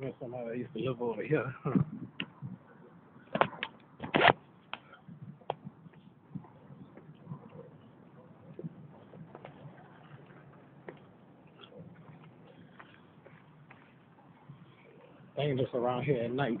Man, somebody used to live over here. Huh? Dangerous around here at night.